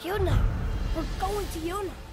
Jotunheim. We're going to Jotunheim.